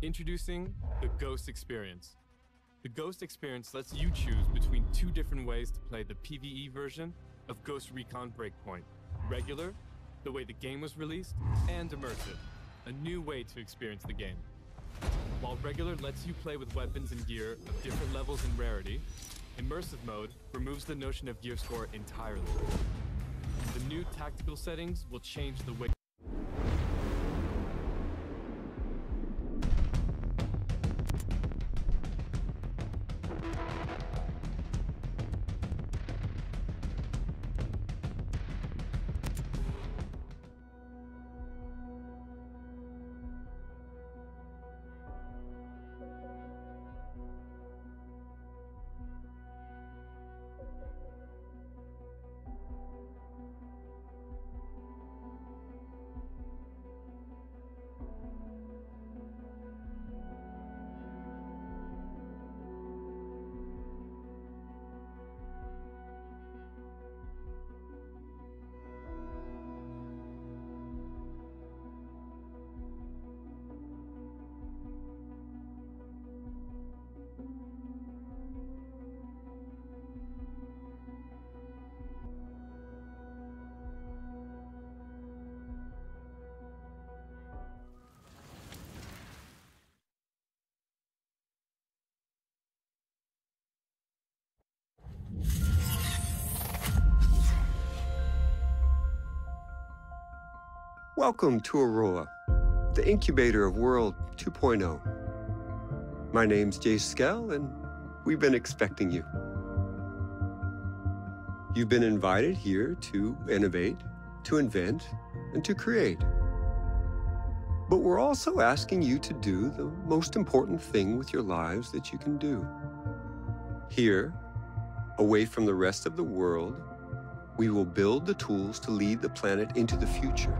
Introducing the Ghost Experience. The Ghost Experience lets you choose between two different ways to play the PvE version of Ghost Recon Breakpoint regular, the way the game was released, and immersive, a new way to experience the game. While regular lets you play with weapons and gear of different levels and rarity, immersive mode removes the notion of gear score entirely. The new tactical settings will change the way Welcome to Auroa, the incubator of World 2.0. My name's Jace Skell, and we've been expecting you. You've been invited here to innovate, to invent, and to create. But we're also asking you to do the most important thing with your lives that you can do. Here, away from the rest of the world, we will build the tools to lead the planet into the future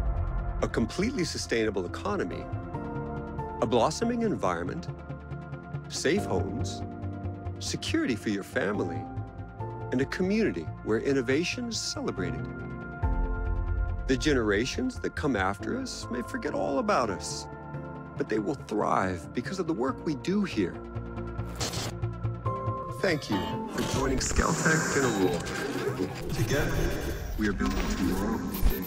a completely sustainable economy, a blossoming environment, safe homes, security for your family, and a community where innovation is celebrated. The generations that come after us may forget all about us, but they will thrive because of the work we do here. Thank you for joining Skeltech and Auroa. Together, we are building tomorrow.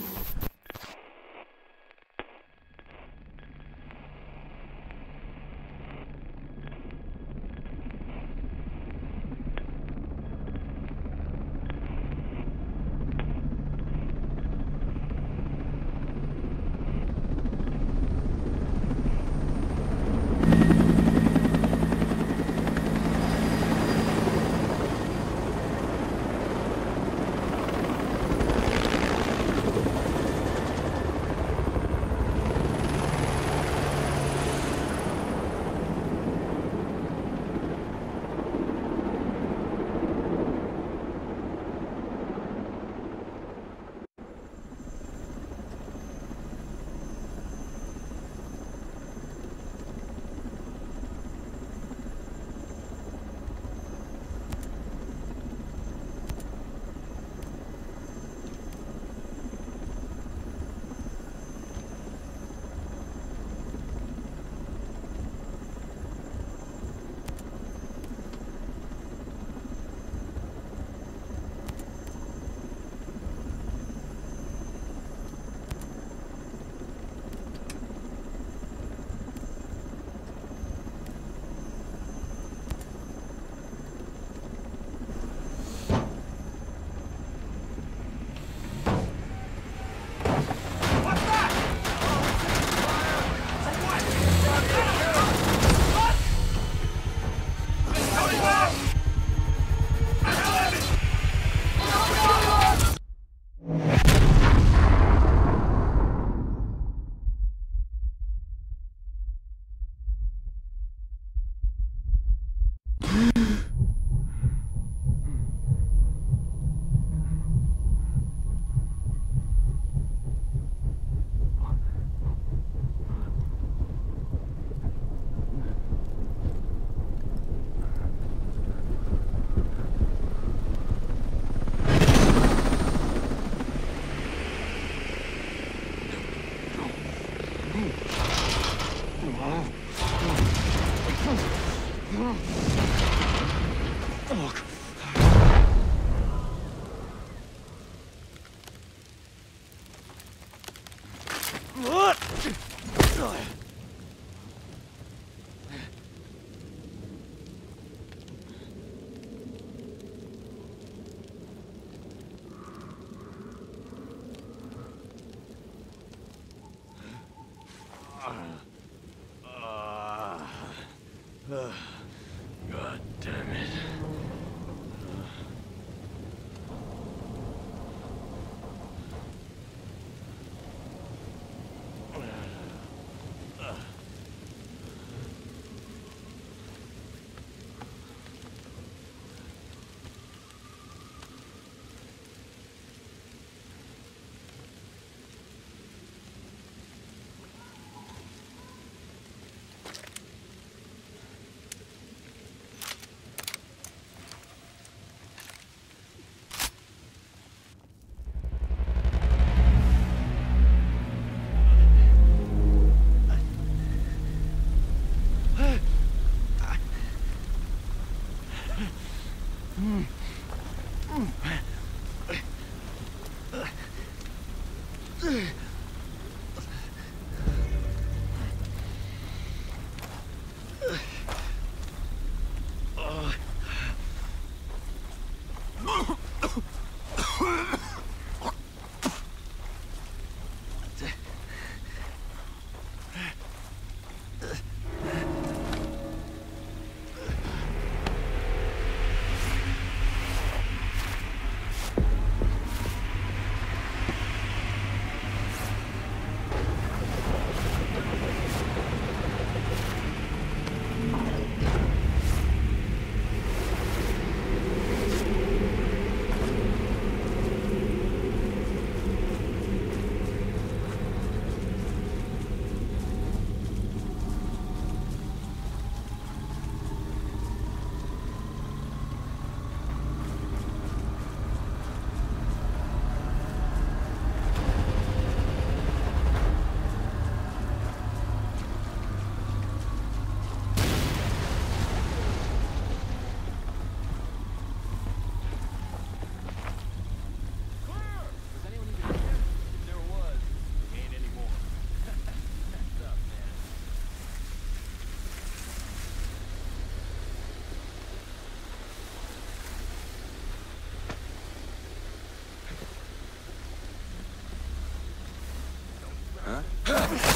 Look. Huh?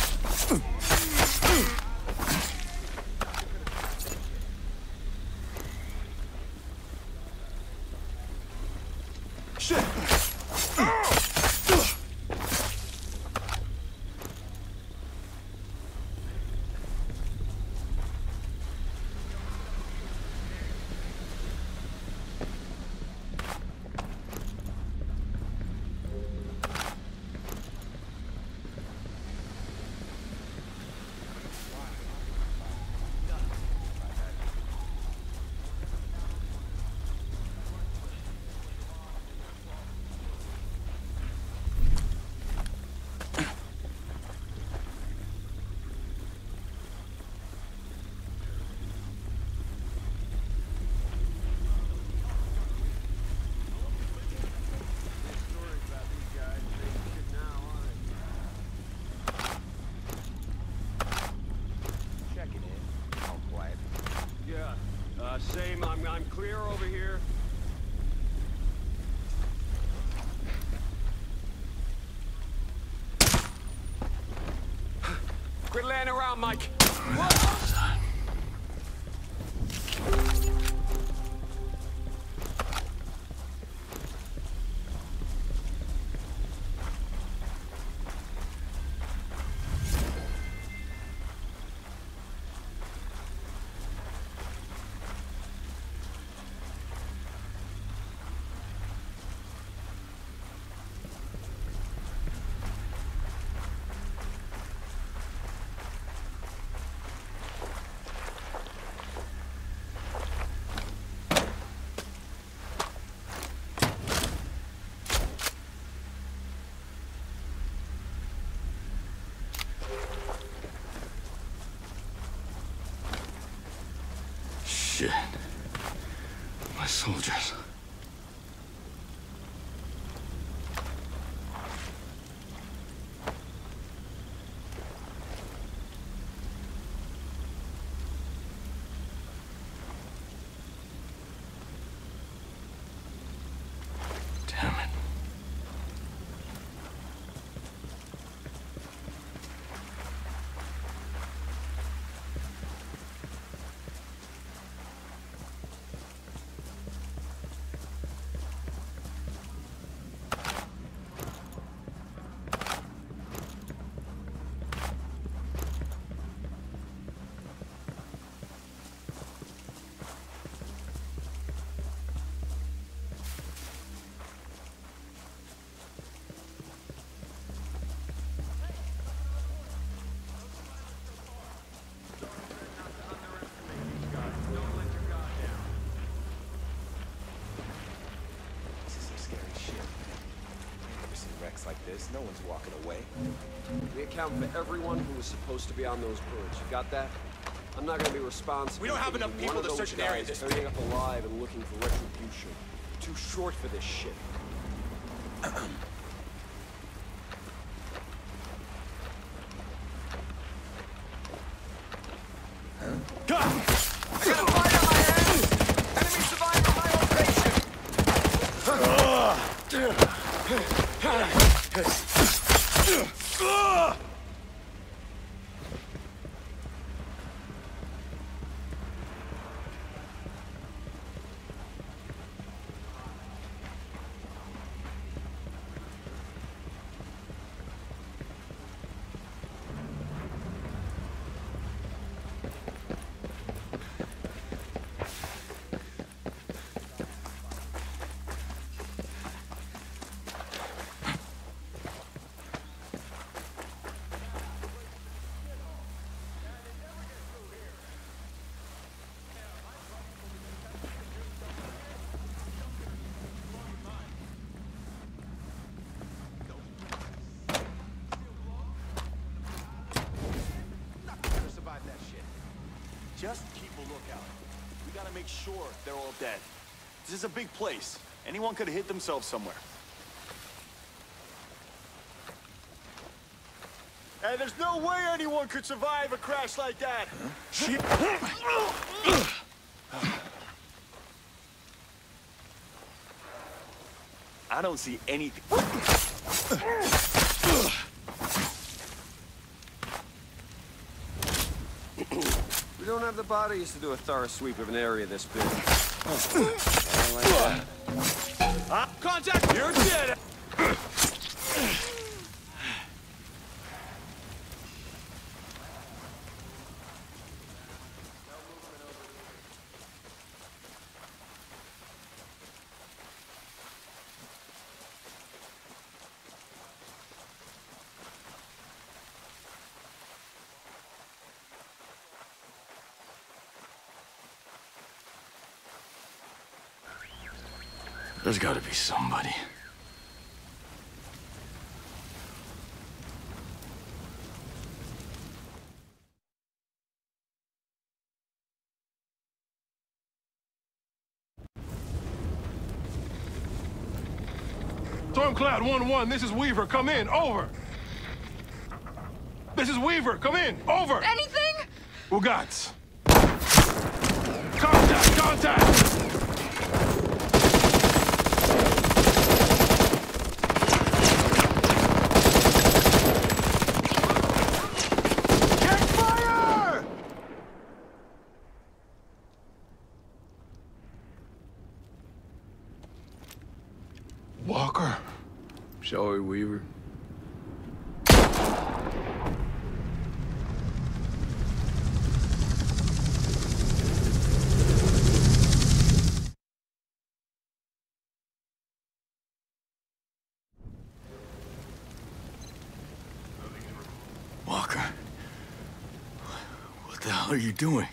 Quit laying around, Mike. Shit. Soldiers. Damn it. This is some scary shit. I've never seen this. No one's walking away. We account for everyone who was supposed to be on those birds. You got that? I'm not gonna be responsible. We don't have enough people to search an area this turning up alive and looking for retribution. Too short for this shit. I got a fire on my hands! Enemy survivor, my own patient! Not gonna survive that shit. Just keep a lookout. We gotta make sure they're all dead. This is a big place. Anyone could have hit themselves somewhere. And there's no way anyone could survive a crash like that. Shit. I don't see anything. We don't have the bodies to do a thorough sweep of an area this big. I don't like that. Contact! You're dead! There's gotta be somebody. Stormcloud 1-1, this is Weaver. Come in. Over. This is Weaver. Come in. Over. Anything? Ugats. Contact! Contact! We, Weaver? Walker. What the hell are you doing?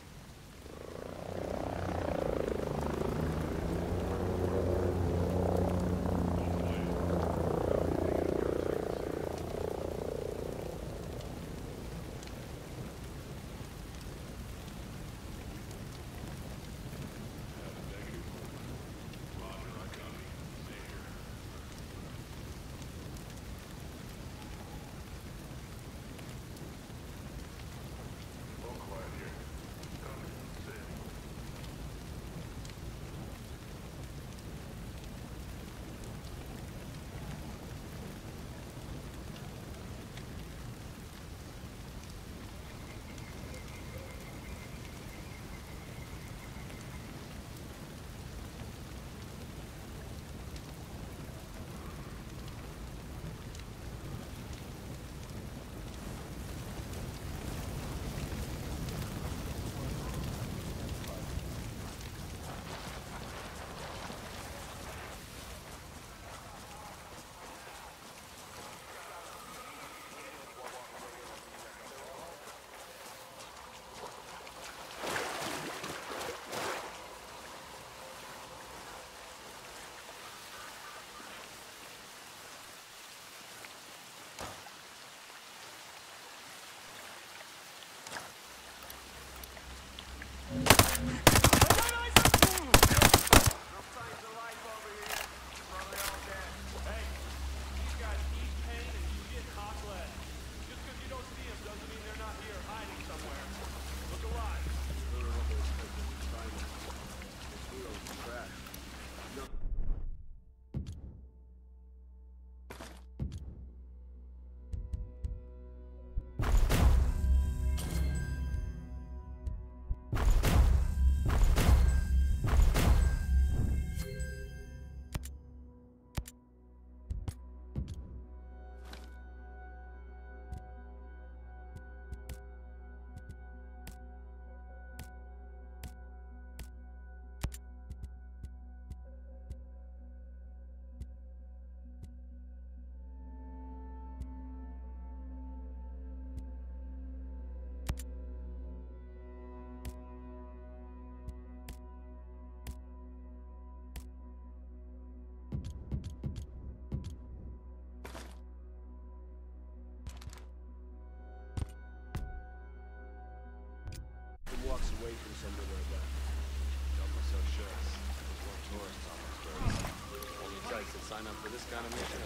This kind of mission.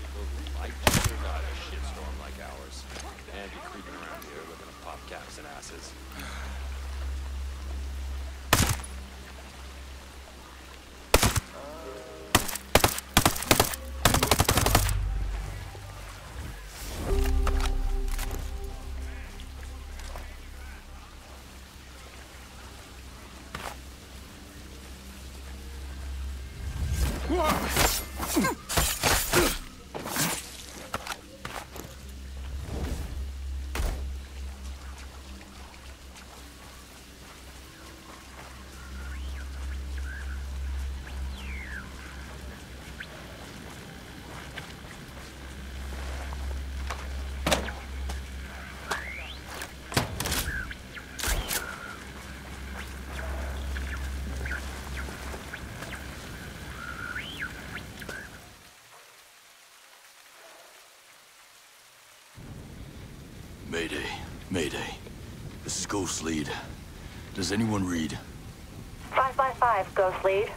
People who like to survive a shitstorm like ours. And be creeping around here looking to pop caps and asses. Mayday. Mayday. This is Ghost Lead. Does anyone read? 5 by 5 Ghost Lead.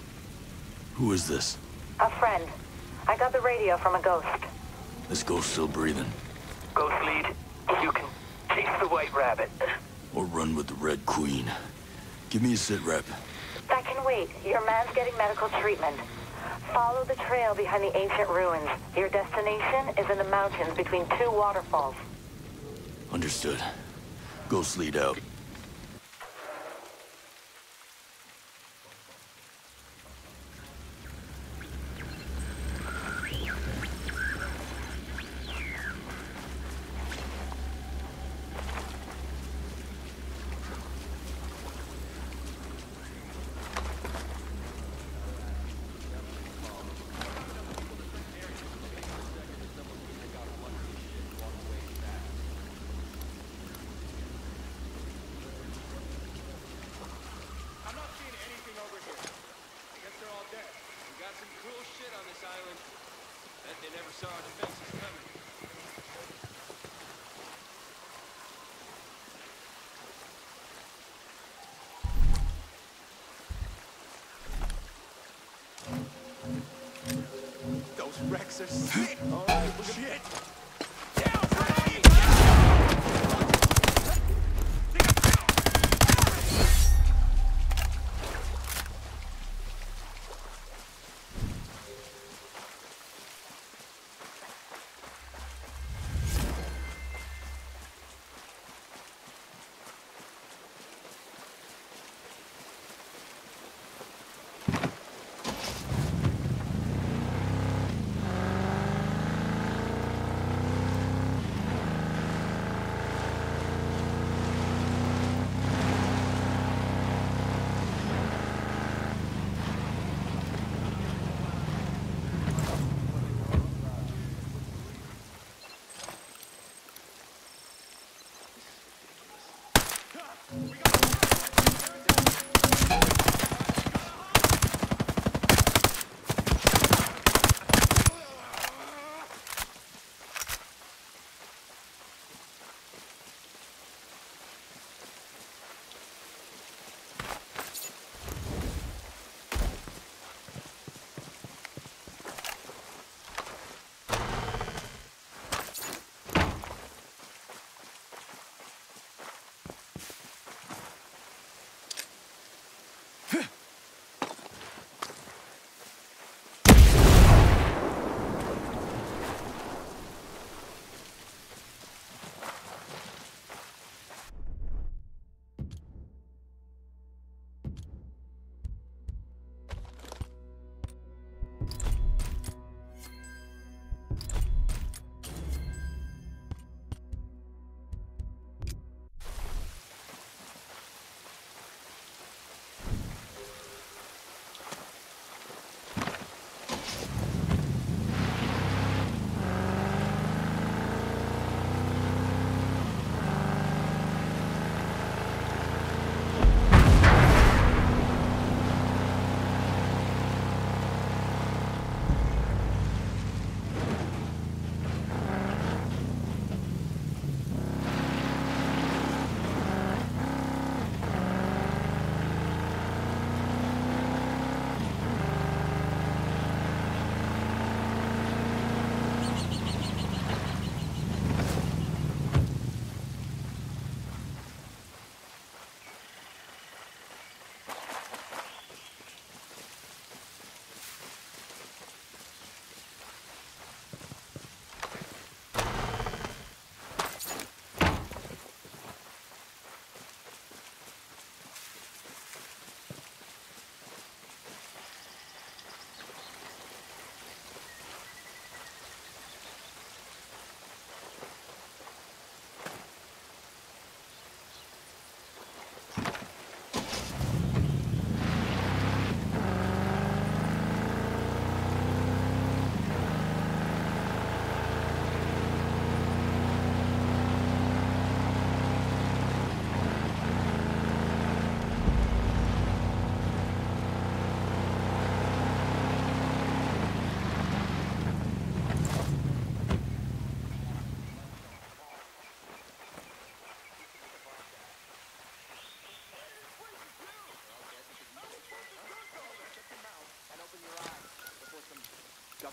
Who is this? A friend. I got the radio from a ghost. This ghost still breathing? Ghost Lead, you can chase the White Rabbit. Or run with the Red Queen? Give me a sit rep. That can wait. Your man's getting medical treatment. Follow the trail behind the ancient ruins. Your destination is in the mountains between two waterfalls. Understood. Ghost Lead out. I'm not seeing anything over here. I guess they're all dead. We got some cool shit on this island. Bet they never saw our defenses coming. All right, shit.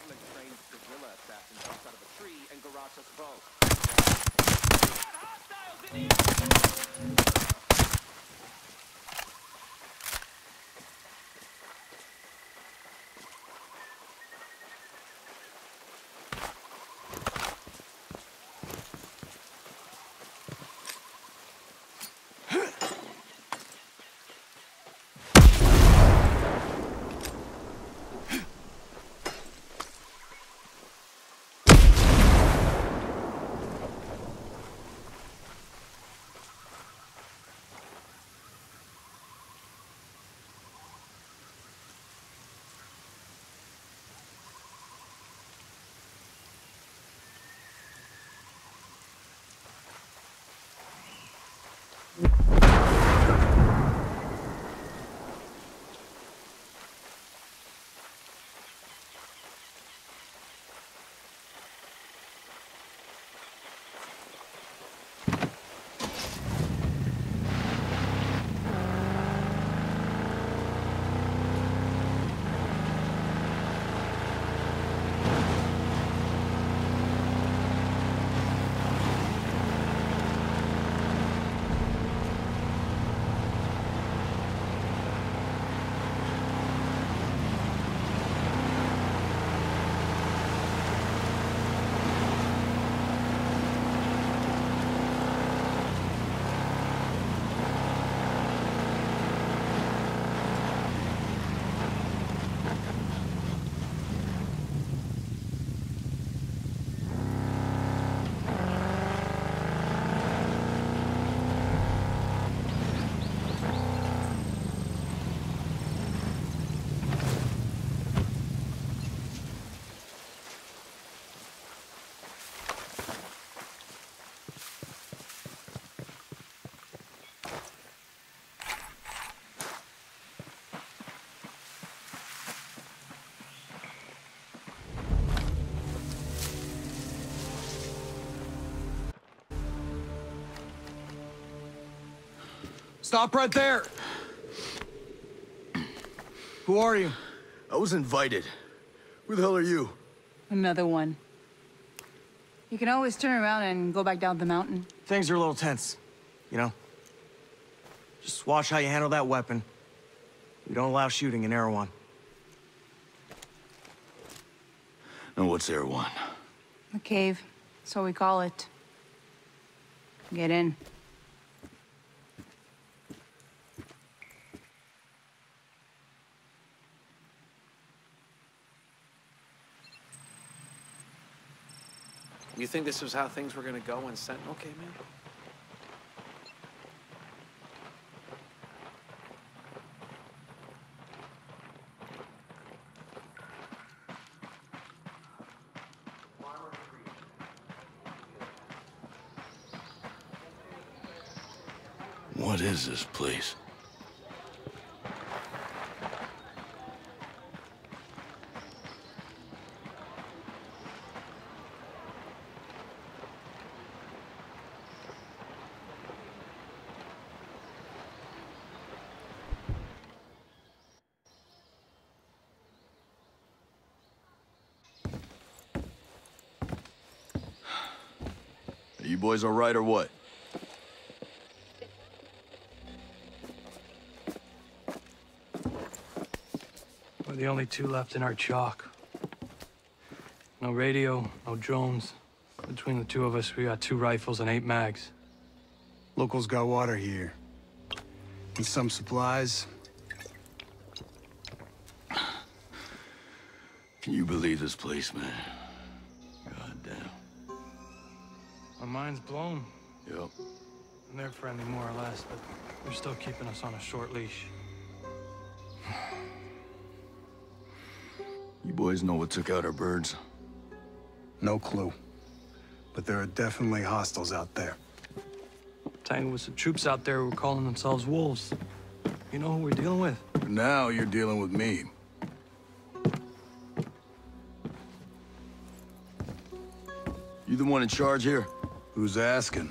Goblin trained gorilla assassins outside of a tree and garrotes us both. Stop right there! Who are you? I was invited. Who the hell are you? Another one. You can always turn around and go back down the mountain. Things are a little tense, you know? Just watch how you handle that weapon. We don't allow shooting in Erewhon. And what's Erewhon? The cave. So we call it. Get in. Think this was how things were gonna go when Sentinel came in? What is this place? Boys all right or what? We're the only two left in our chalk. No radio, no drones. Between the two of us, we got two rifles and eight mags. Locals got water here. And some supplies. Can you believe this place, man? Mind's blown. Yep. And they're friendly more or less, but they're still keeping us on a short leash. You boys know what took out our birds? No clue. But there are definitely hostiles out there. Tangled with some troops out there who were calling themselves wolves. You know who we're dealing with? Now you're dealing with me. You the one in charge here? Who's asking?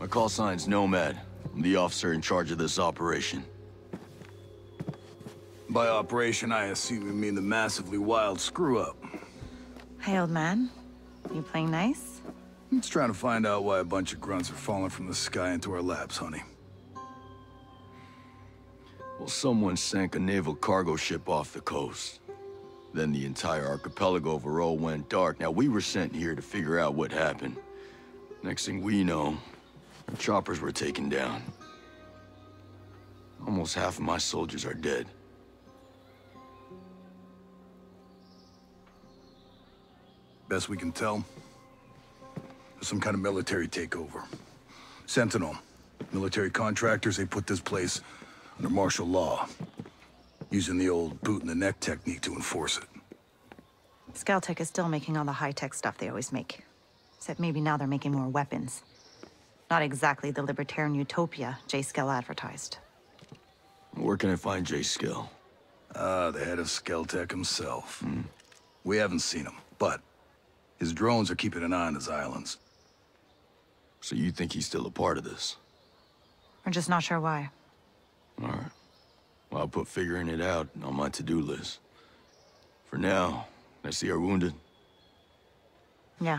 My call sign's Nomad. I'm the officer in charge of this operation. By operation, I assume you mean the massively wild screw-up. Hey, old man. You playing nice? I'm just trying to find out why a bunch of grunts are falling from the sky into our laps, honey. Well, someone sank a naval cargo ship off the coast. Then the entire archipelago of Auroa went dark. Now, we were sent here to figure out what happened. Next thing we know, our choppers were taken down. Almost half of my soldiers are dead. Best we can tell, there's some kind of military takeover. Sentinel, military contractors, they put this place under martial law, using the old boot in the neck technique to enforce it. Skell Tech is still making all the high-tech stuff they always make. Except maybe now they're making more weapons. Not exactly the libertarian utopia Jace Skell advertised. Where can I find Jace Skell? Ah, the head of Skell Tech himself. We haven't seen him, but his drones are keeping an eye on his islands. So you think he's still a part of this? We're just not sure why. All right. Well, I'll put figuring it out on my to-do list. For now, I see our wounded. Yeah.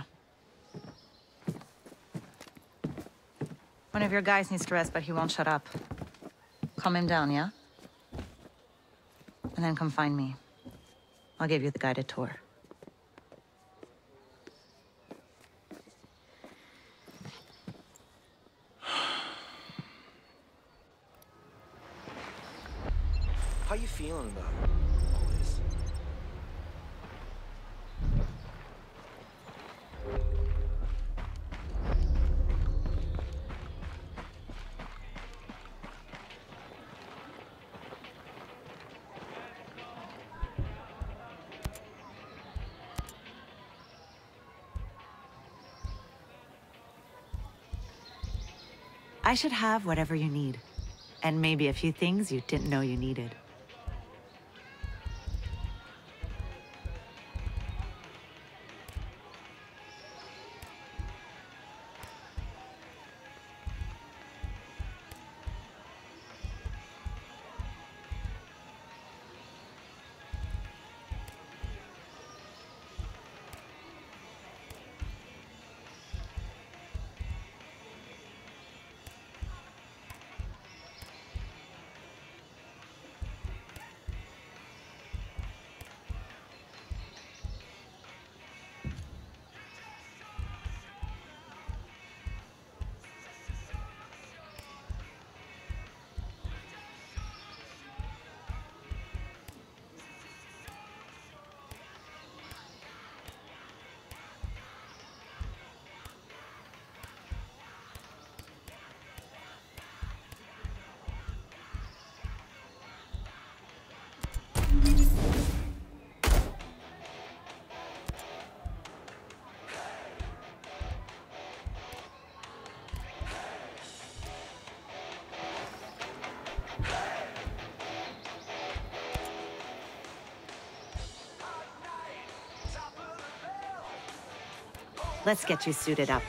One of your guys needs to rest, but he won't shut up. Calm him down, yeah? And then come find me. I'll give you the guided tour. How you feeling about all I should have whatever you need. And maybe a few things you didn't know you needed. Let's get you suited up.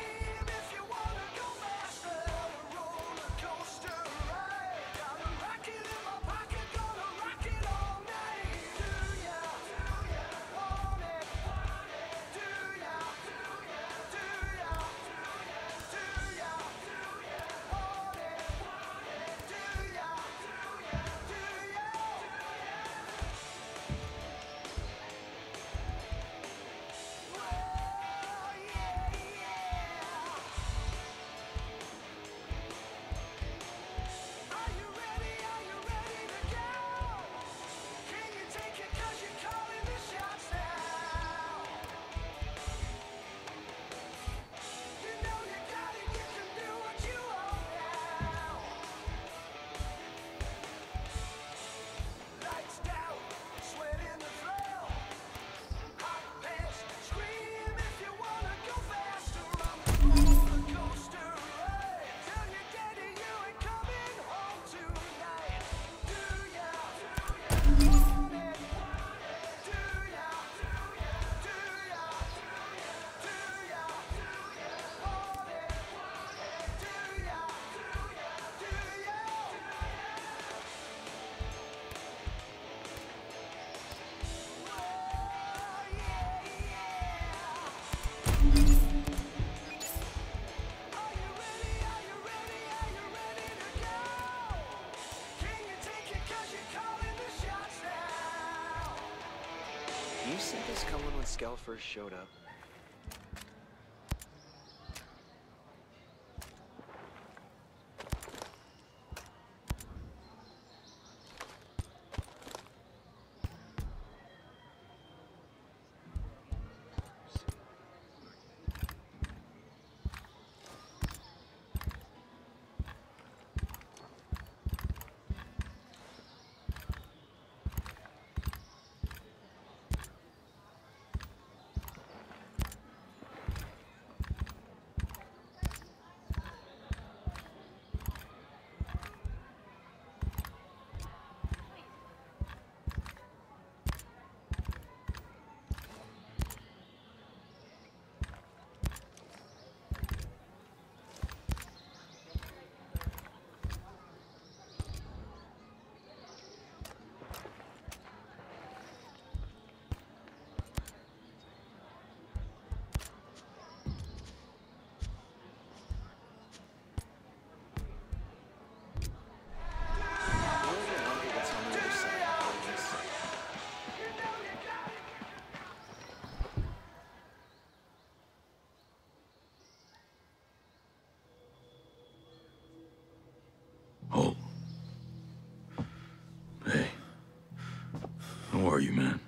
Are you, man?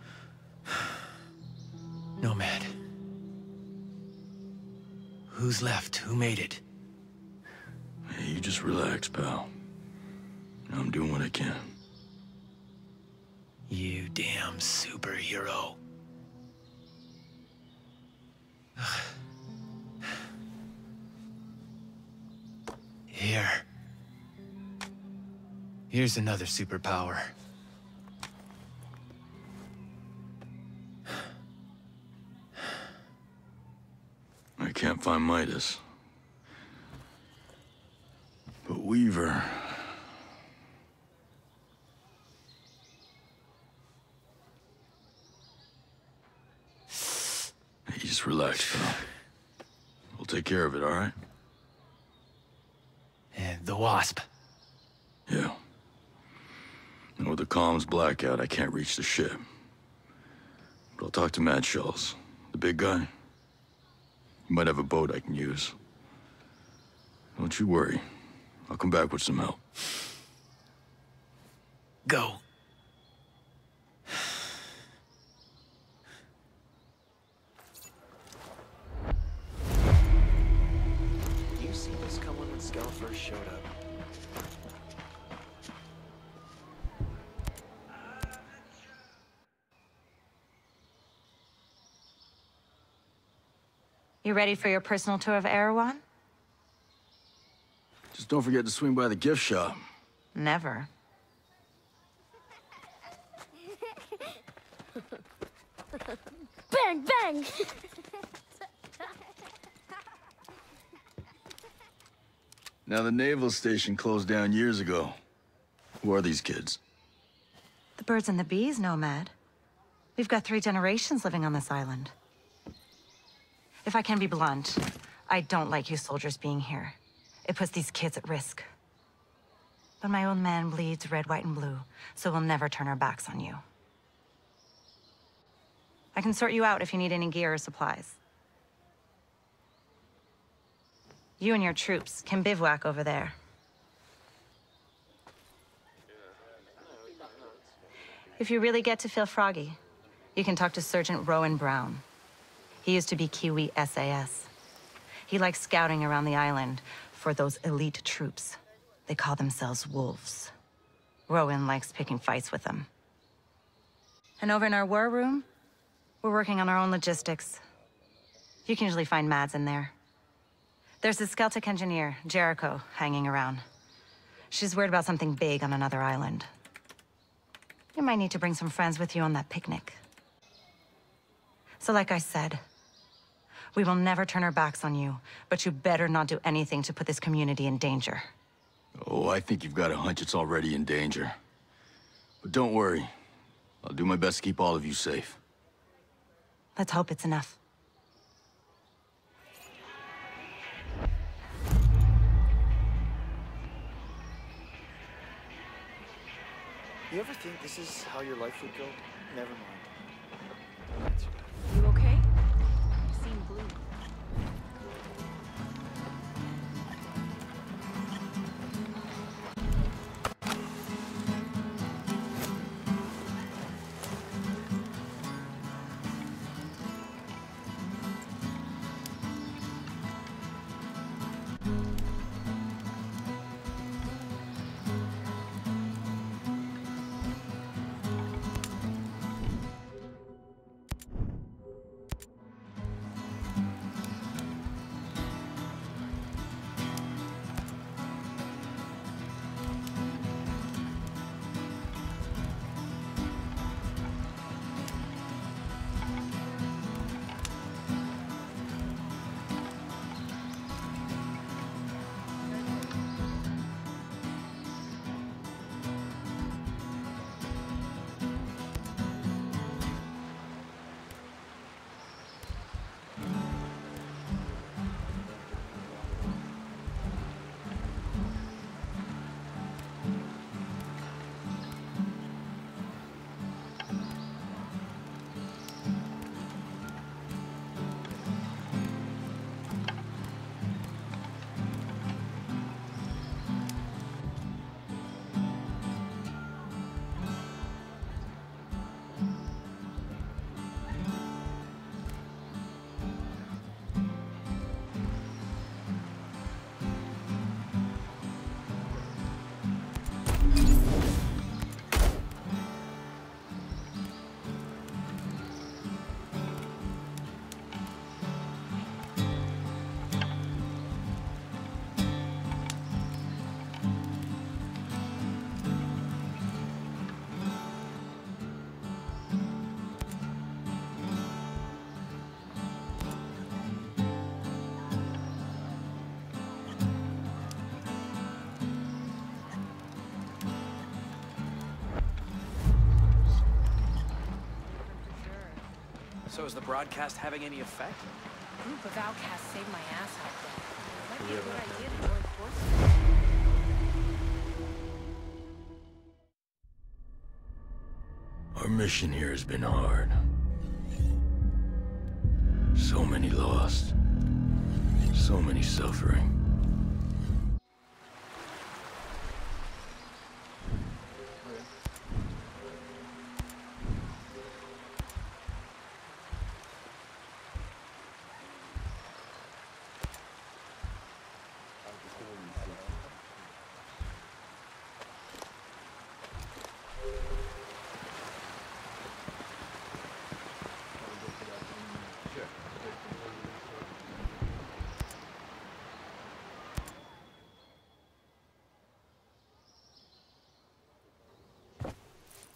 Nomad. Who's left? Who made it? Hey, you just relax, pal. I'm doing what I can. You damn superhero. Here. Here's another superpower. I can't find Midas. But Weaver... Hey, just relax, pal. We'll take care of it, all right? And the Wasp. Yeah. And with the comms blackout, I can't reach the ship. But I'll talk to Mads Schultz, the big guy. Might have a boat I can use. Don't you worry. I'll come back with some help. Go. You ready for your personal tour of Erewhon? Just don't forget to swing by the gift shop. Never. Bang, bang! Now, the naval station closed down years ago. Who are these kids? The birds and the bees, Nomad. We've got three generations living on this island. If I can be blunt, I don't like you soldiers being here. It puts these kids at risk. But my old man bleeds red, white, and blue, so we'll never turn our backs on you. I can sort you out if you need any gear or supplies. You and your troops can bivouac over there. If you really get to feel froggy, you can talk to Sergeant Rowan Brown. He used to be Kiwi SAS. He likes scouting around the island for those elite troops. They call themselves wolves. Rowan likes picking fights with them. And over in our war room, we're working on our own logistics. You can usually find Mads in there. There's a Skell Tech engineer, Jericho, hanging around. She's worried about something big on another island. You might need to bring some friends with you on that picnic. So like I said, we will never turn our backs on you, but you better not do anything to put this community in danger. Oh, I think you've got a hunch it's already in danger. But don't worry. I'll do my best to keep all of you safe. Let's hope it's enough. You ever think this is how your life would go? Never mind. You okay? So is the broadcast having any effect? A group of outcasts saved my ass out there. Might be a good idea to join forces. Our mission here has been hard. So many lost. So many suffering.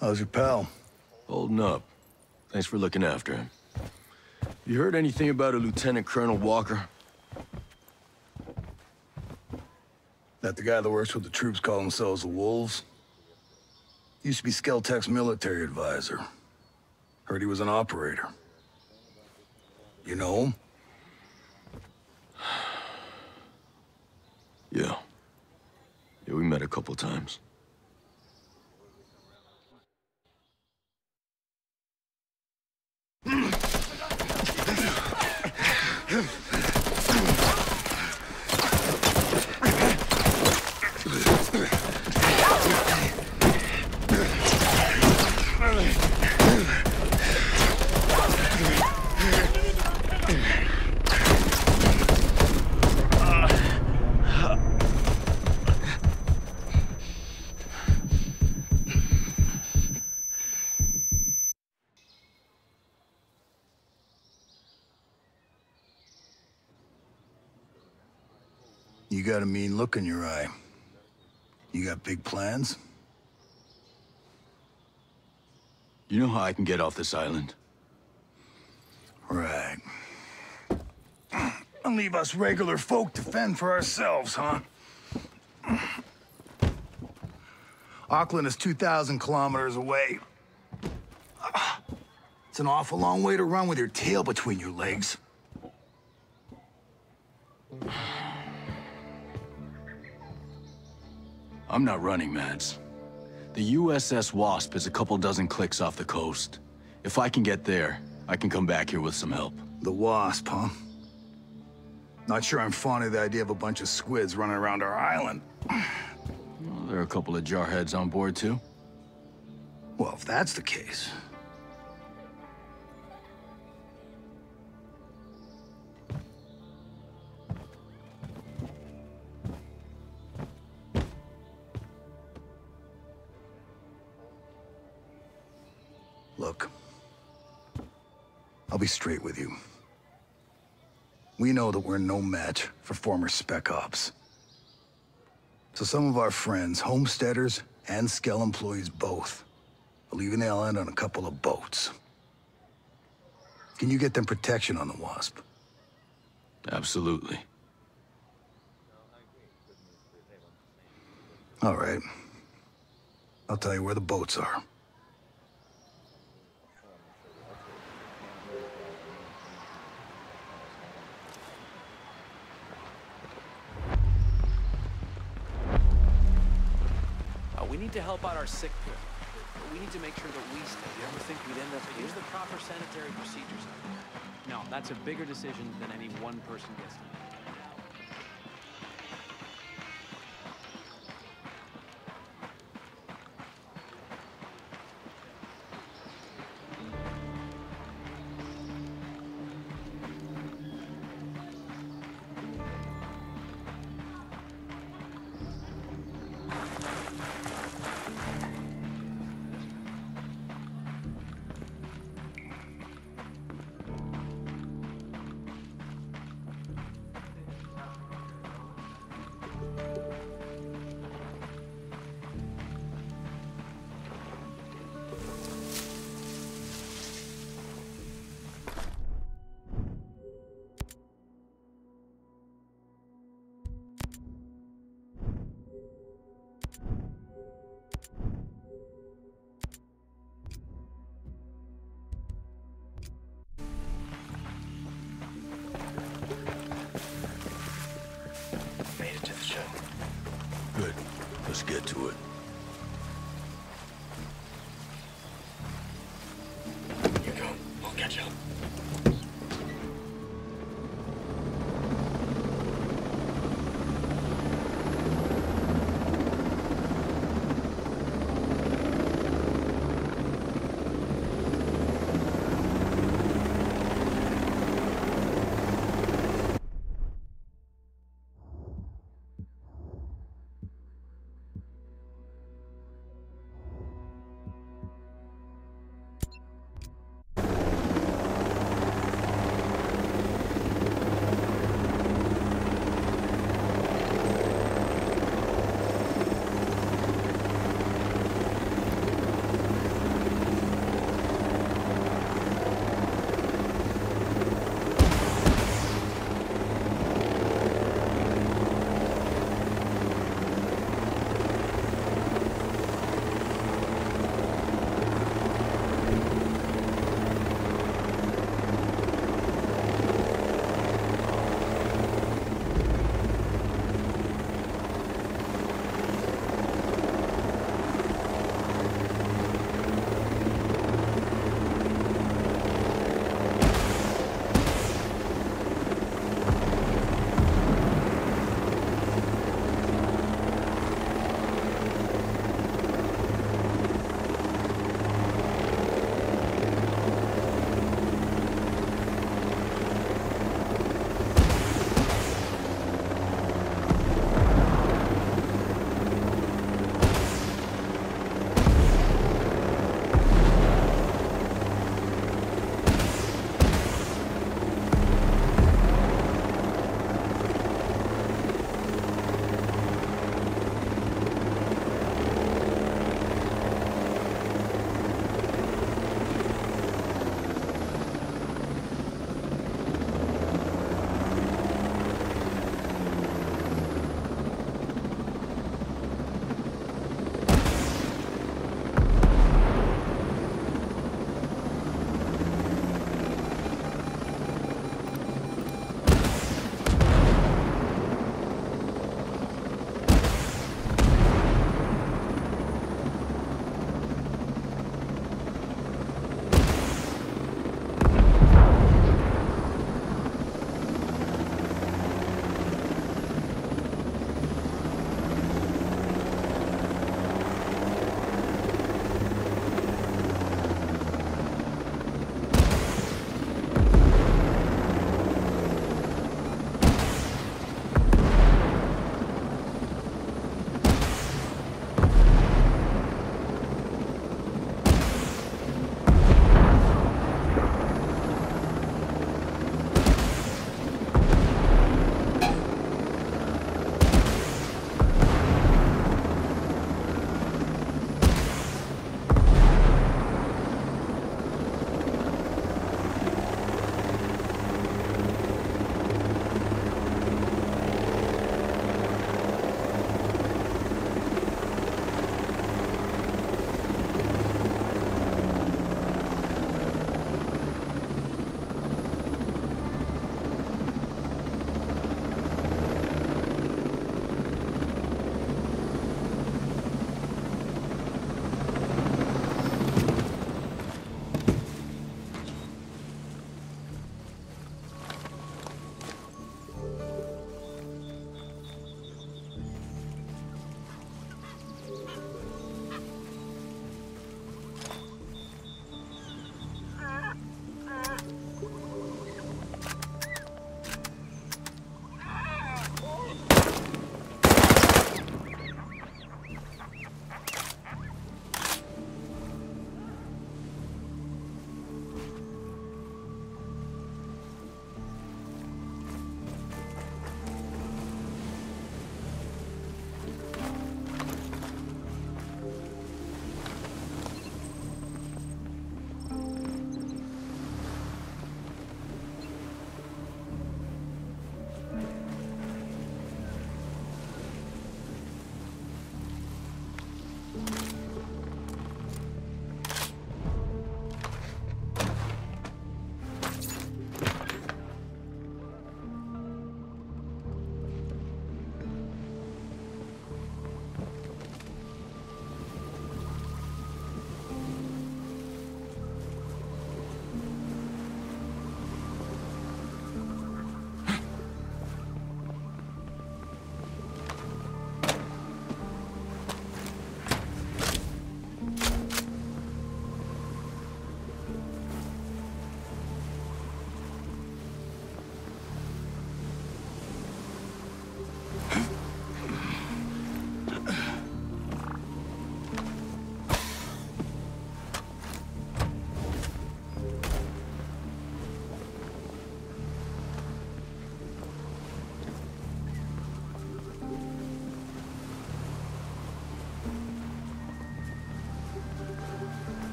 How's your pal? Holding up. Thanks for looking after him. You heard anything about a Lieutenant Colonel Walker? That the guy that works with the troops call themselves the Wolves? Used to be Skell Tech's military advisor. Heard he was an operator. You know him? Yeah. Yeah, we met a couple times. You got a mean look in your eye. You got big plans? You know how I can get off this island? Right. And leave us regular folk to fend for ourselves, huh? Auckland is 2,000 kilometers away. It's an awful long way to run with your tail between your legs. I'm not running, Mads. The USS Wasp is a couple dozen clicks off the coast. If I can get there, I can come back here with some help. The Wasp, huh? Not sure I'm fond of the idea of a bunch of squids running around our island. Well, there are a couple of jarheads on board, too. Well, if that's the case... be straight with you. We know that we're no match for former Spec Ops. So some of our friends, homesteaders and Skell employees both, are leaving the island on a couple of boats. Can you get them protection on the Wasp? Absolutely. All right. I'll tell you where the boats are. Uh, we need to help out our sick people. We need to make sure that we stay. You ever think we'd end up here? Use the proper sanitary procedures. No, that's a bigger decision than any one person gets to make.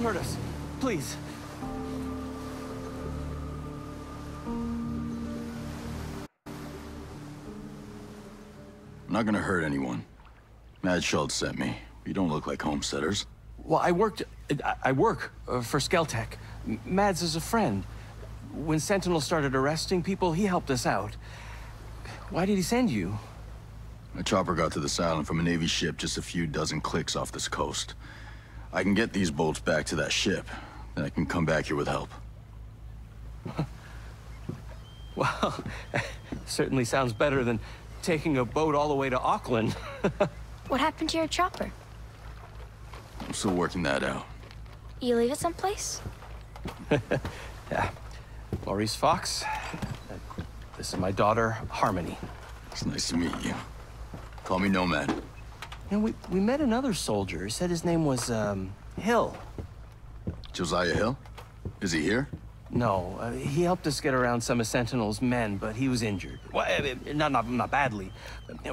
Don't hurt us. Please. I'm not gonna hurt anyone. Mads Schultz sent me. You don't look like homesteaders. Well, I worked. I, I work uh, for Skell Tech. Mads is a friend. When Sentinel started arresting people, he helped us out. Why did he send you? A chopper got to this island from a Navy ship just a few dozen clicks off this coast. I can get these bolts back to that ship, then I can come back here with help. Well, certainly sounds better than taking a boat all the way to Auckland. What happened to your chopper? I'm still working that out. You leave it someplace? yeah. Maurice Fox. This is my daughter, Harmony. It's nice to meet you. Call me Nomad. Know, we, we met another soldier. He said his name was, um, Hill. Josiah Hill? Is he here? No, uh, he helped us get around some of Sentinel's men, but he was injured. Well, uh, uh, not, not, not badly.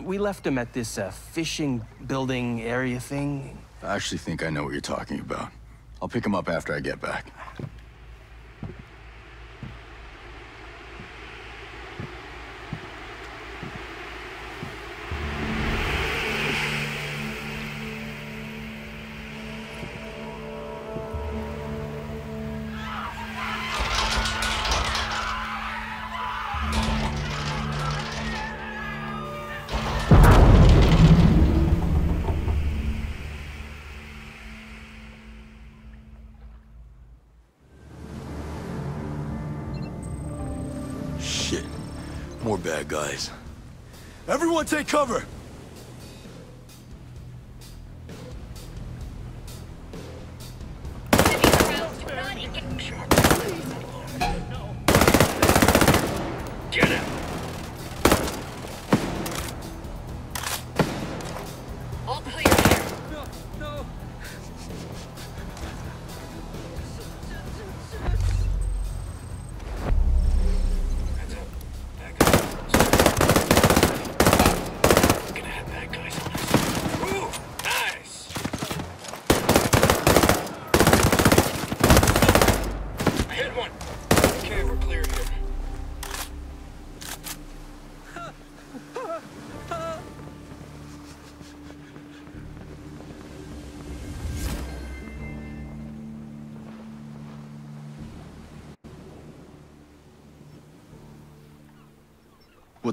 We left him at this uh, fishing building area thing. I actually think I know what you're talking about. I'll pick him up after I get back. Guys. Everyone take cover!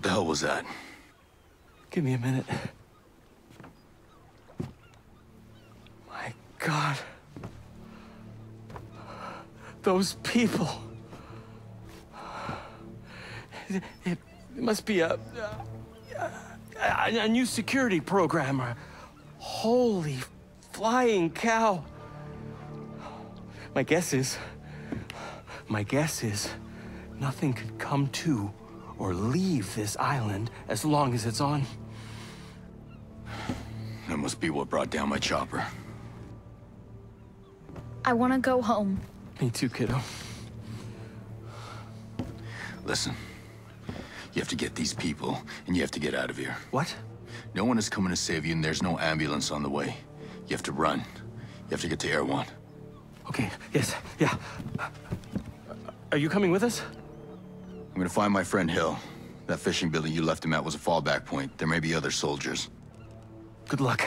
The hell was that? Give me a minute. My God. Those people. It, it must be a, a, a, new security program. Holy flying cow. My guess is, my guess is, nothing could come to or leave this island as long as it's on. That must be what brought down my chopper. I want to go home. Me too, kiddo. Listen. You have to get these people, and you have to get out of here. What? No one is coming to save you, and there's no ambulance on the way. You have to run. You have to get to Erewhon. Okay, yes, yeah. Are you coming with us? I'm gonna find my friend Hill. That fishing building you left him at was a fallback point. There may be other soldiers. Good luck.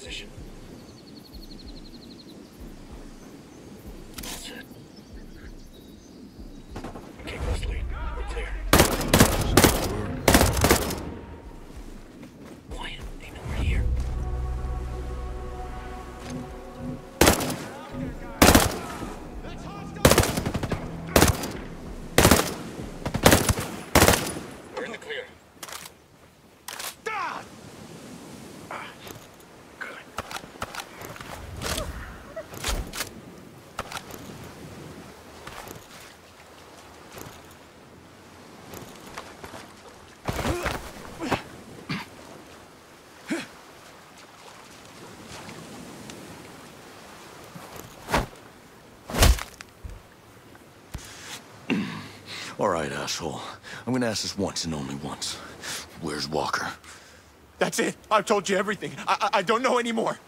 Position. All set. Okay, close lead. We're clear. Quiet. They know we're here. We're in the clear. All right, asshole. I'm gonna ask this once and only once. Where's Walker? That's it. I've told you everything. I, I, I don't know anymore.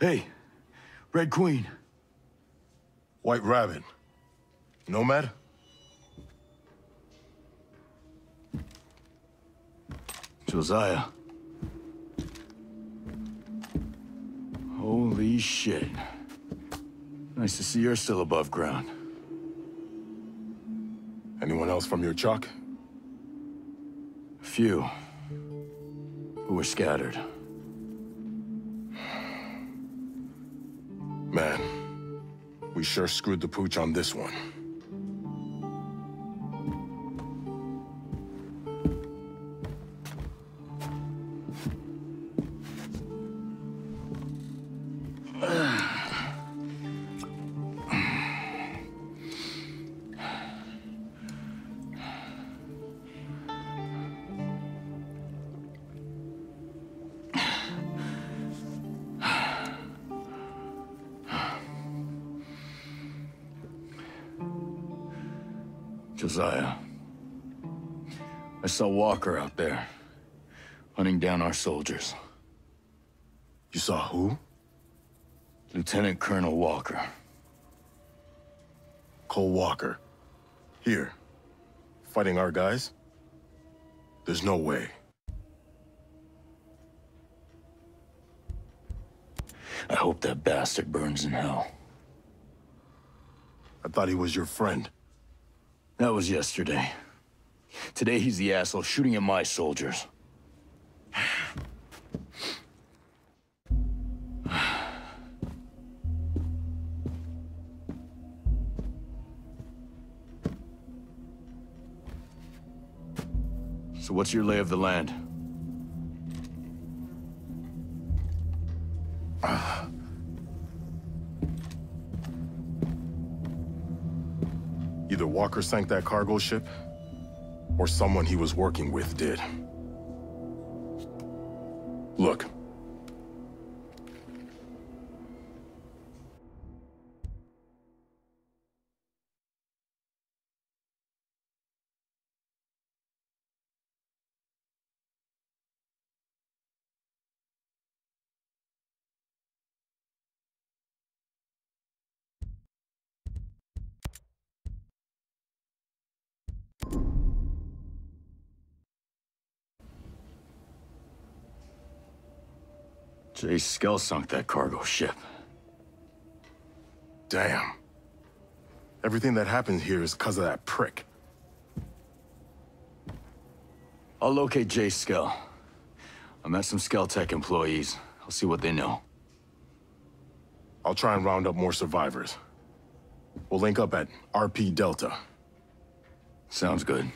Hey, Red Queen. White Rabbit. Nomad? Josiah. Holy shit. Nice to see you're still above ground. Anyone else from your chuck? A few. Who were scattered. We sure screwed the pooch on this one. Saw Walker out there, hunting down our soldiers. You saw who? Lieutenant Colonel Walker. Cole Walker. Here. Fighting our guys? There's no way. I hope that bastard burns in hell. I thought he was your friend. That was yesterday. Today he's the asshole shooting at my soldiers. So what's your lay of the land? Either Walker sank that cargo ship, or someone he was working with did. Look. Jace Skell sunk that cargo ship. Damn. Everything that happened here is because of that prick. I'll locate Jace Skell. I met some Skell Tech employees. I'll see what they know. I'll try and round up more survivors. We'll link up at RP Delta. Sounds good.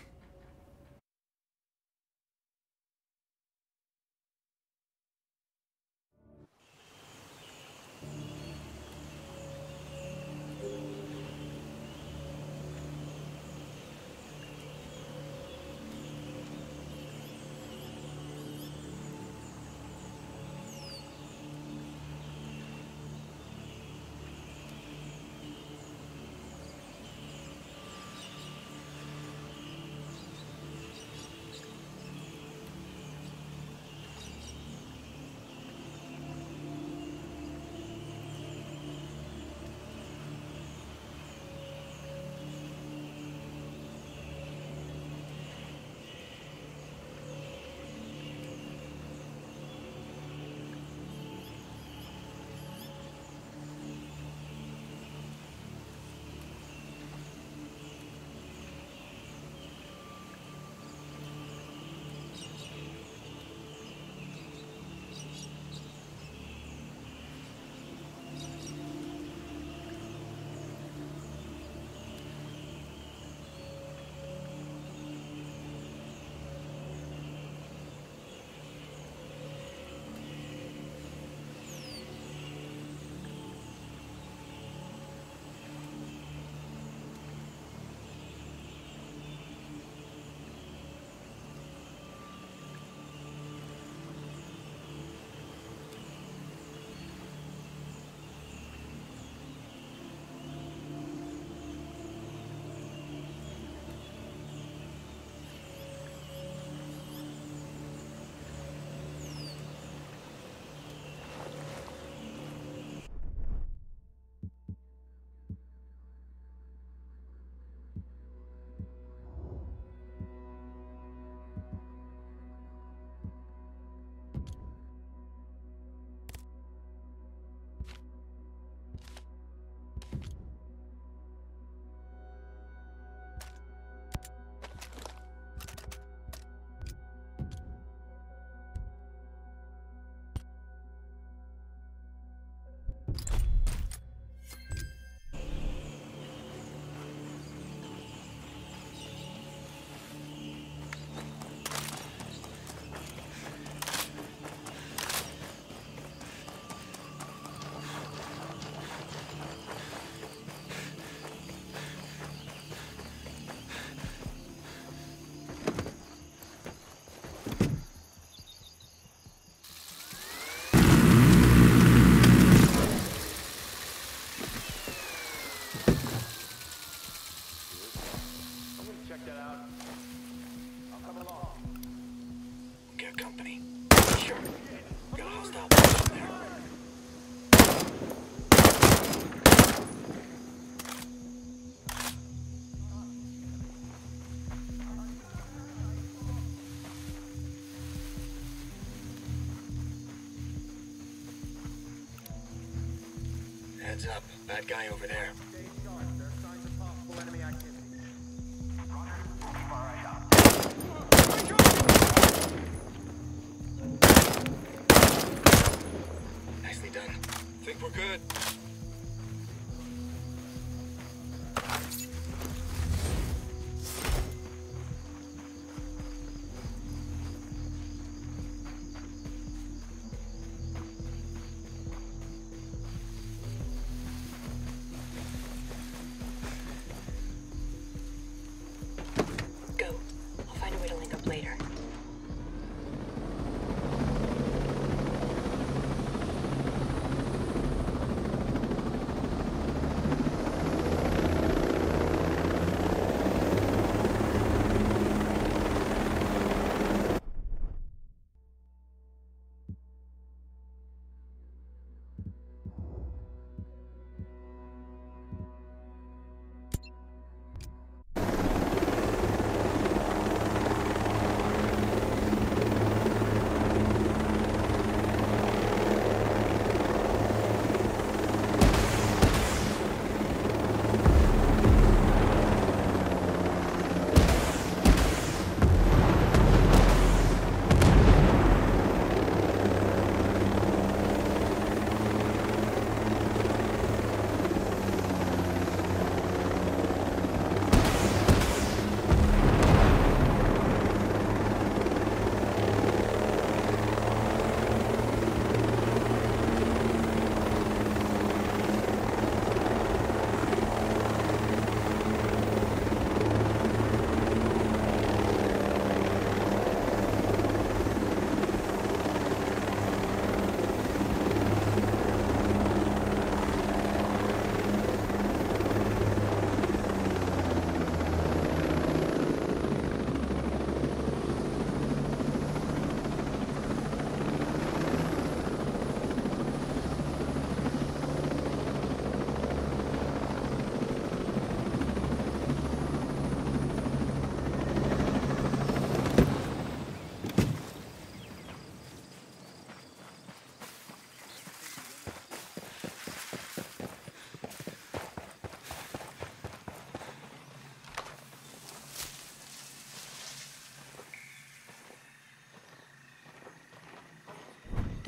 Bad guy over there.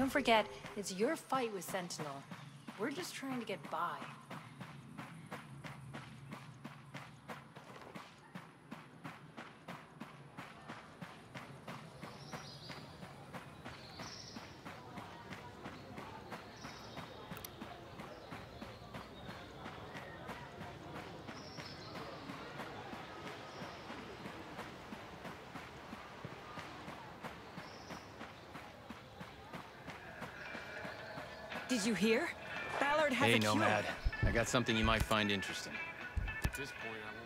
Don't forget, it's your fight with Sentinel. We're just trying to get by. You hear? Ballard has Hey, a cure. Nomad. I got something you might find interesting. At this point, I won't.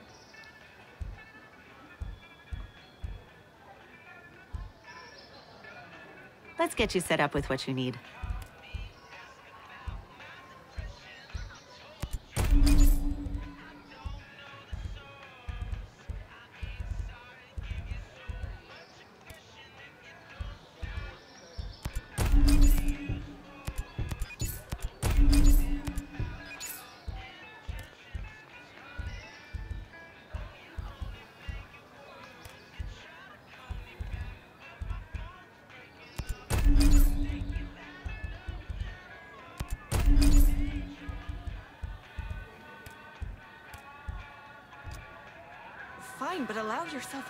Let's get you set up with what you need.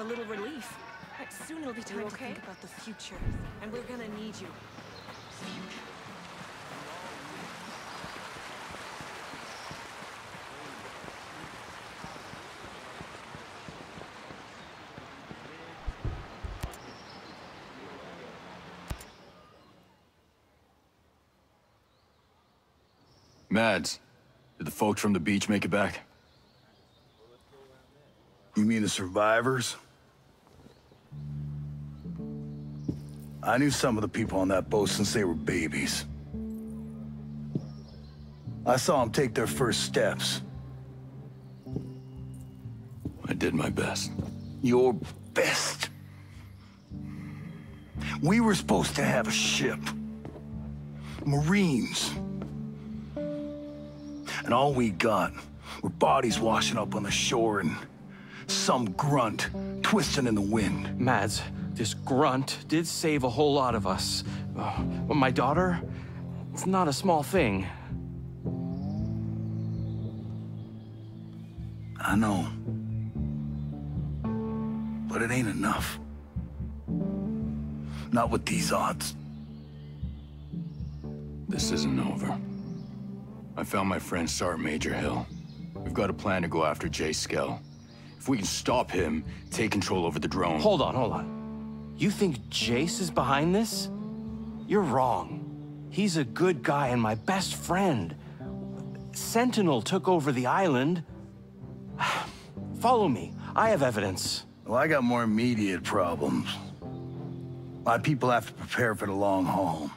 A little relief. But Soon it'll be time to think about the future, and we're gonna need you. Mads, did the folks from the beach make it back? You mean the survivors? I knew some of the people on that boat since they were babies. I saw them take their first steps. I did my best. Your best. We were supposed to have a ship. Marines. And all we got were bodies washing up on the shore and some grunt twisting in the wind. Mads, this grunt did save a whole lot of us. Uh, but my daughter, it's not a small thing. I know. But it ain't enough. Not with these odds. This isn't over. I found my friend Sergeant Major Hill. We've got a plan to go after Jace Skell. If we can stop him, take control over the drone. Hold on, hold on. You think Jace is behind this? You're wrong. He's a good guy and my best friend. Sentinel took over the island. Follow me. I have evidence. Well, I got more immediate problems. My people have to prepare for the long haul.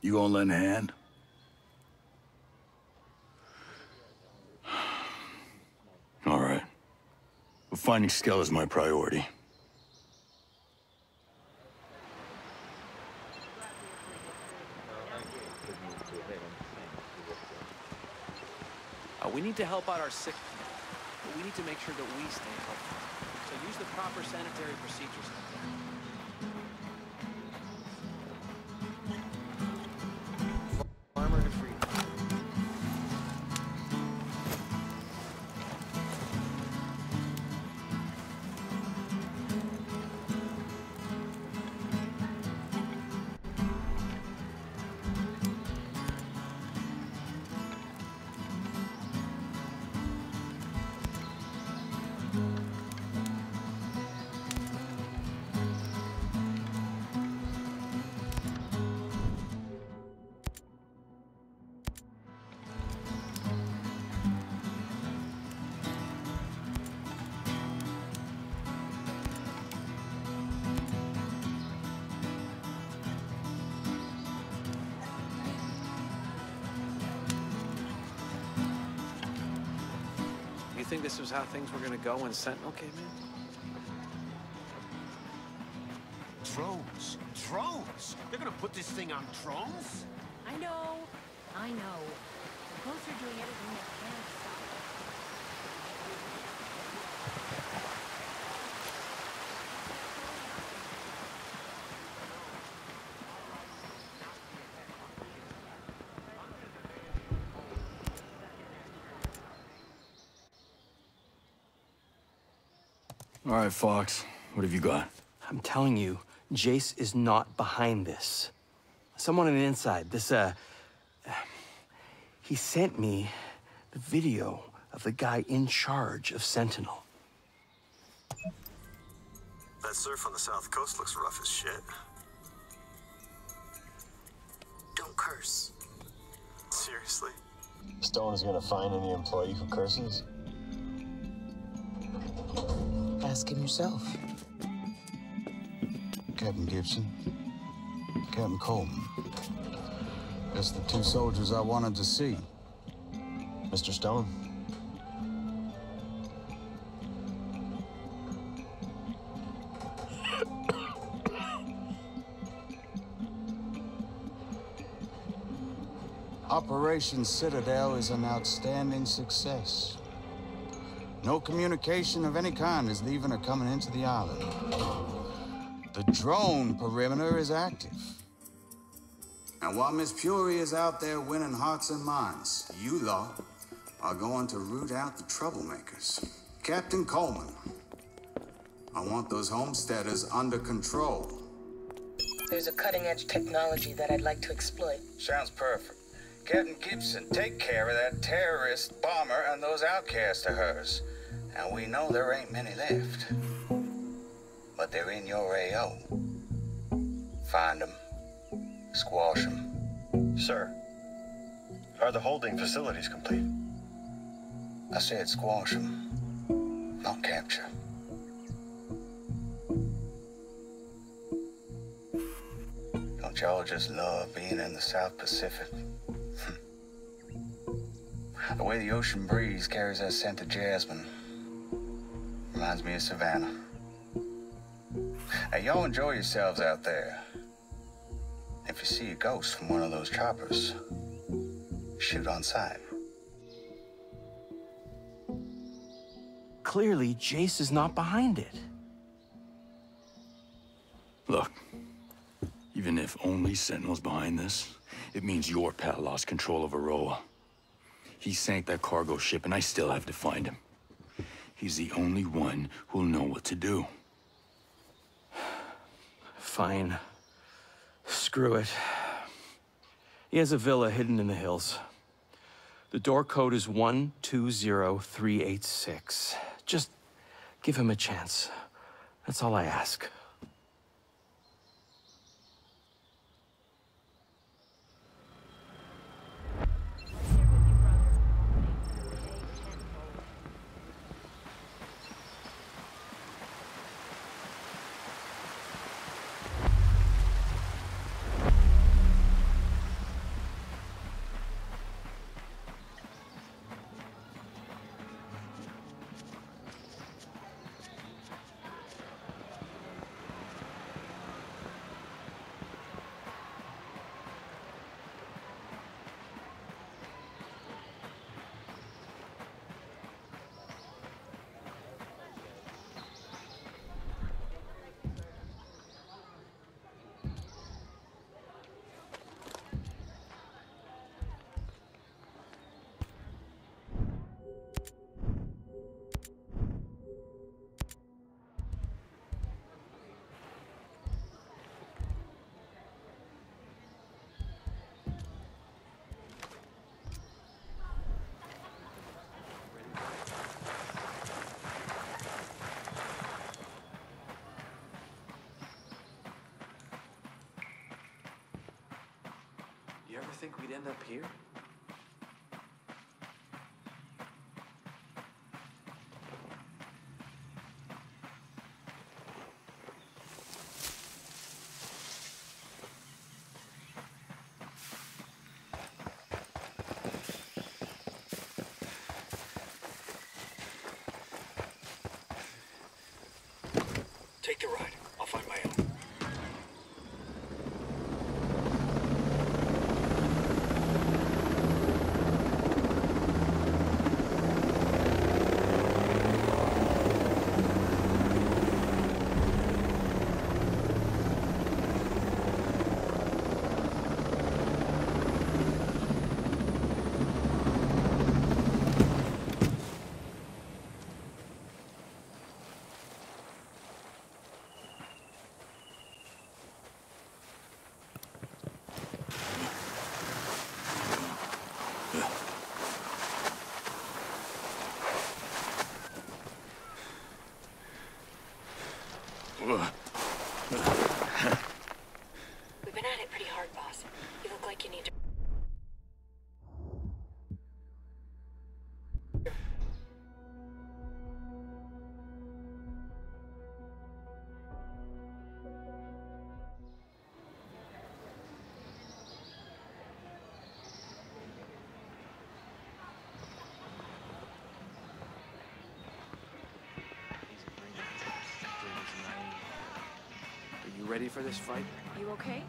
You gonna lend a hand? All right. But finding Skell is my priority. Uh, we need to help out our sick people, but we need to make sure that we stay healthy. So use the proper sanitary procedures. Farmer to. This was how things were gonna go when Sentinel came in? Drones. Drones. They're gonna put this thing on drones? I know. I know. The coast are doing everything they can All right, Fox. What have you got? I'm telling you, Jace is not behind this. Someone on the inside, this, uh... He sent me the video of the guy in charge of Sentinel. That surf on the south coast looks rough as shit. Don't curse. Seriously? Stone is gonna find any employee who curses? Ask him yourself. Captain Gibson, Captain Coleman. That's the two soldiers I wanted to see. Mr. Stone? Operation Citadel is an outstanding success. No communication of any kind is leaving or coming into the island. The drone perimeter is active. And while Miss Fury is out there winning hearts and minds, you lot are going to root out the troublemakers. Captain Coleman, I want those homesteaders under control. There's a cutting edge technology that I'd like to exploit. Sounds perfect. Captain Gibson, take care of that terrorist bomber and those outcasts of hers. And we know there ain't many left. But they're in your AO. Find them. Squash them. Sir, are the holding facilities complete? I said squash them, not capture. Don't y'all just love being in the South Pacific? the way the ocean breeze carries that scent of jasmine reminds me of Savannah. Hey, y'all enjoy yourselves out there. If you see a ghost from one of those choppers, shoot on sight. Clearly, Jace is not behind it. Look, even if only Sentinel's behind this, it means your pal lost control of Auroa. He sank that cargo ship, and I still have to find him. He's the only one who'll know what to do. Fine. Screw it. He has a villa hidden in the hills. The door code is 120386. Just give him a chance. That's all I ask. Ready for this fight? You okay?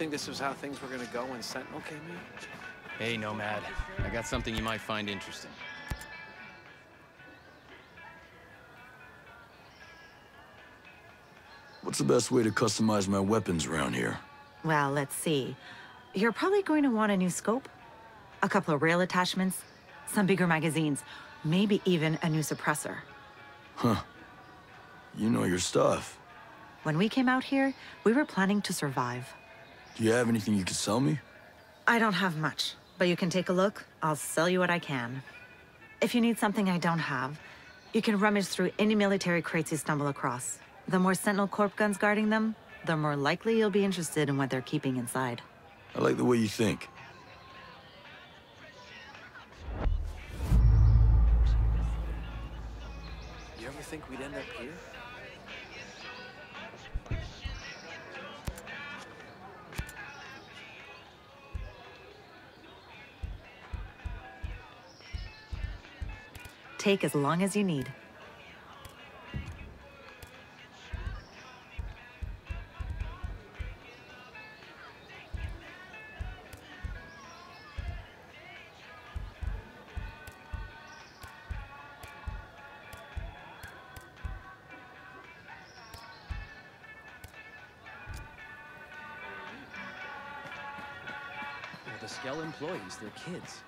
Think this was how things were gonna go when Sentinel came in? Hey, Nomad. I got something you might find interesting. What's the best way to customize my weapons around here? Well, let's see. You're probably going to want a new scope, a couple of rail attachments, some bigger magazines, maybe even a new suppressor. Huh. You know your stuff. When we came out here, we were planning to survive. Do you have anything you could sell me? I don't have much, but you can take a look. I'll sell you what I can. If you need something I don't have, you can rummage through any military crates you stumble across. The more Sentinel Corp guns guarding them, the more likely you'll be interested in what they're keeping inside. I like the way you think. You ever think we'd end up here? Take as long as you need. The Skell employees, they're kids.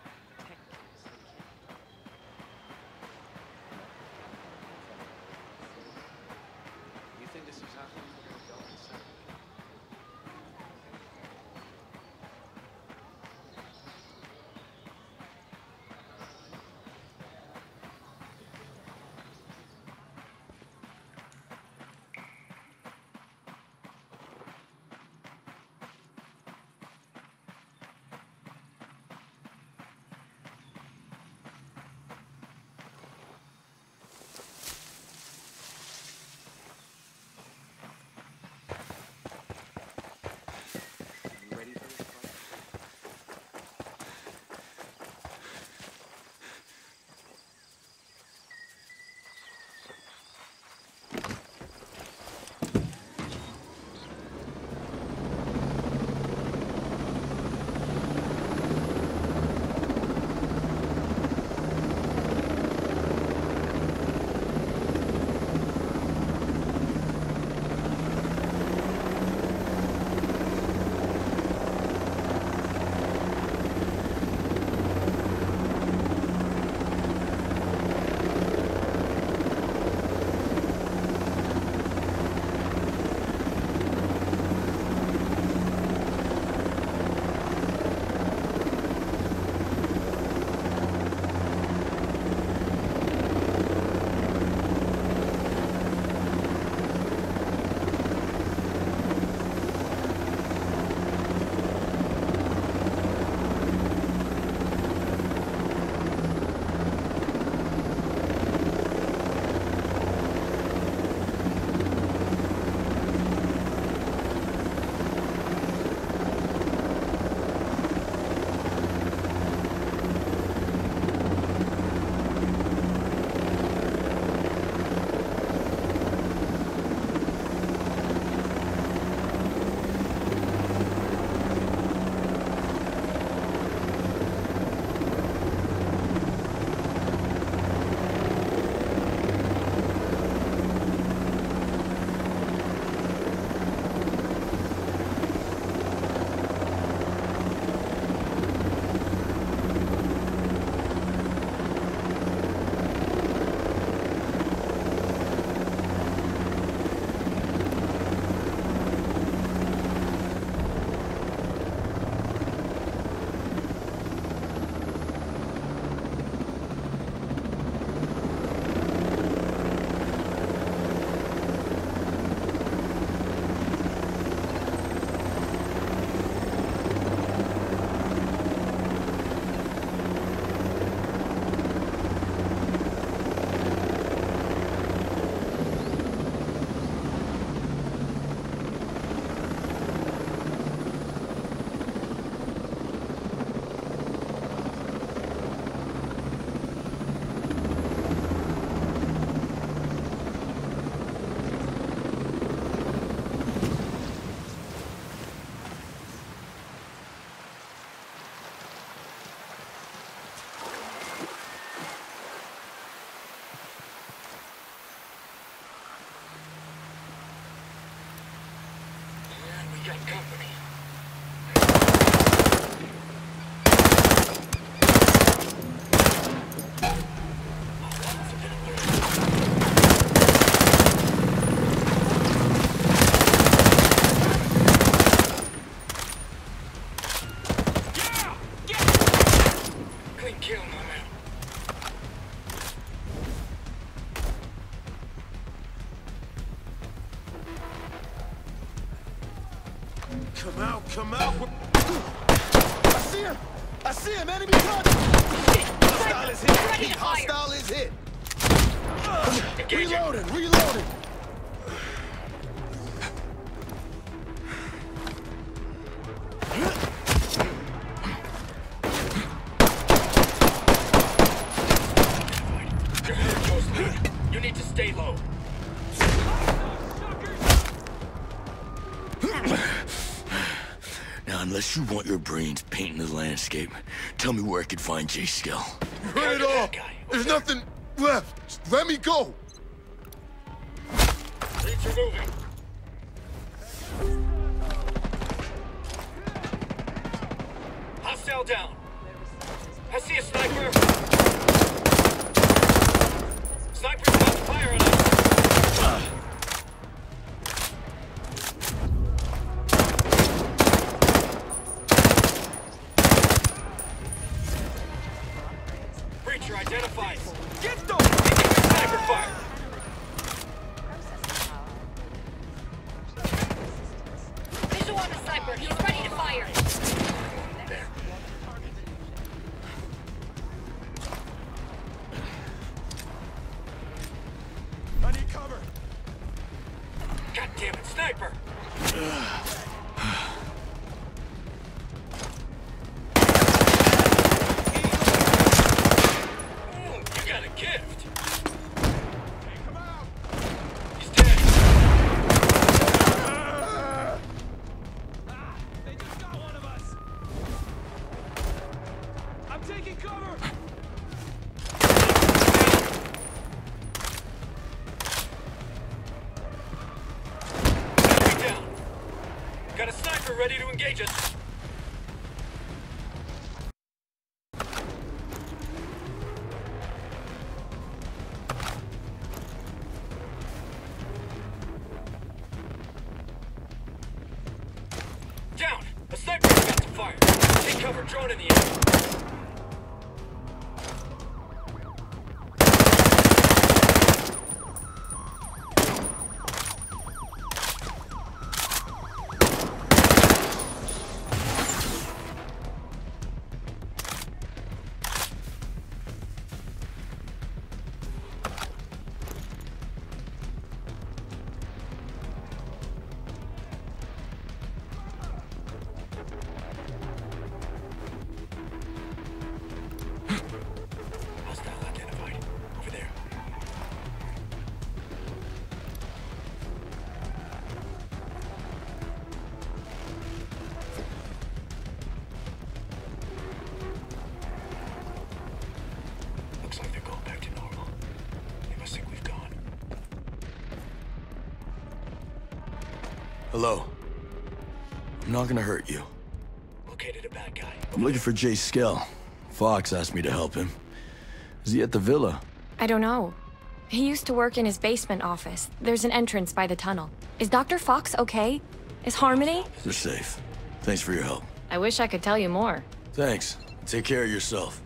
Landscape, tell me where I could find Jace Skell. You heard it all. There's nothing left. Just let me go. Leads are moving. Engage us. Not gonna hurt you. Located a bad guy. I'm looking for Jace Skell. Fox asked me to help him. Is he at the villa? I don't know. He used to work in his basement office. There's an entrance by the tunnel. Is Dr. Fox okay? Is Harmony? They're safe. Thanks for your help. I wish I could tell you more. Thanks. Take care of yourself.